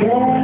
Yeah.